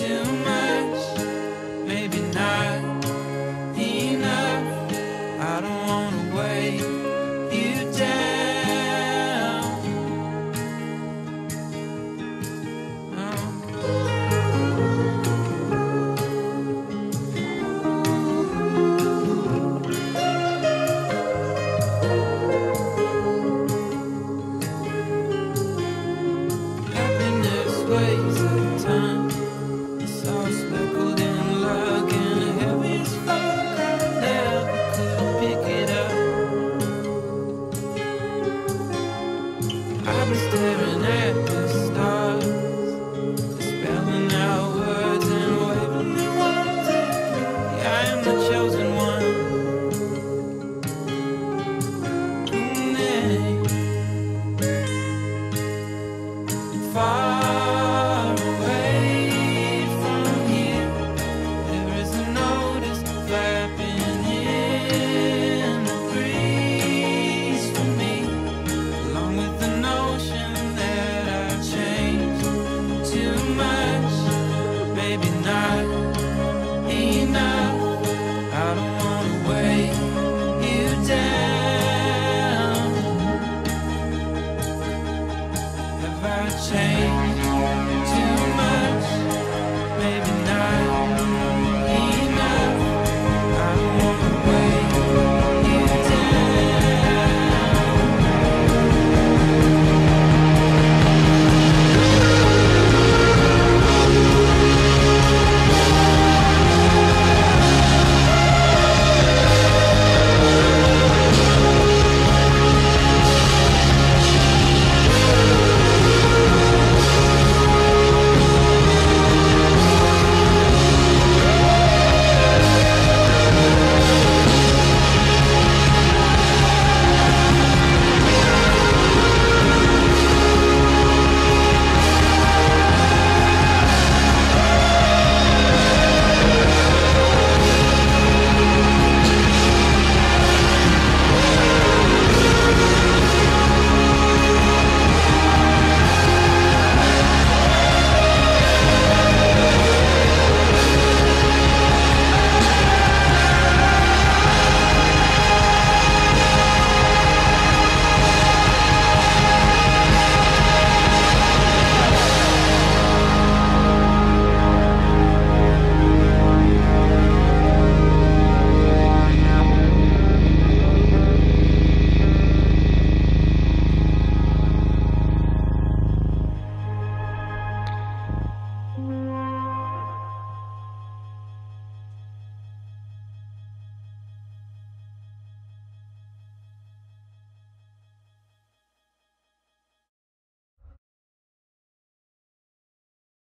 to my staring at me.